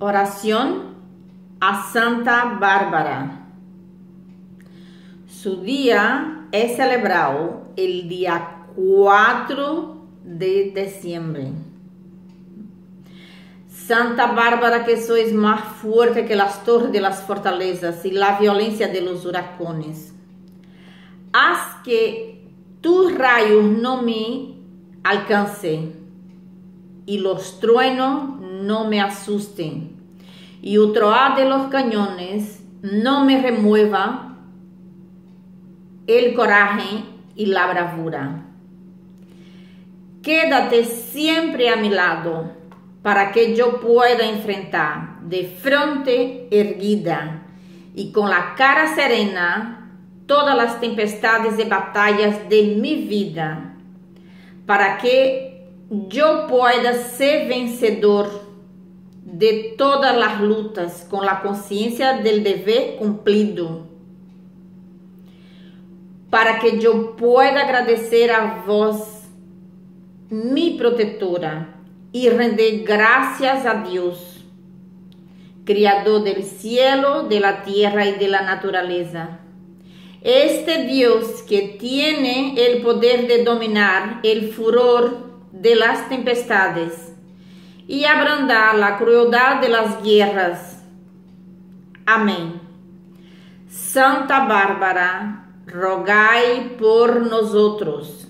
Oración a Santa Bárbara. Su día es celebrado el día 4 de diciembre. Santa Bárbara, que sois más fuerte que las torres de las fortalezas y la violencia de los huracanes. Haz que tus rayos no me alcancen y los truenos no me asusten y el troar de los cañones no me remueva el coraje y la bravura. Quédate siempre a mi lado para que yo pueda enfrentar de frente erguida y con la cara serena todas las tempestades y batallas de mi vida, para que yo pueda ser vencedor de todas las lutas con la conciencia del deber cumplido, para que yo pueda agradecer a vos, mi protectora, y render gracias a Dios, Criador del cielo, de la tierra y de la naturaleza. Este Dios que tiene el poder de dominar el furor de las tempestades y abrandar la crueldad de las guerras. Amén. Santa Bárbara, rogai por nosotros.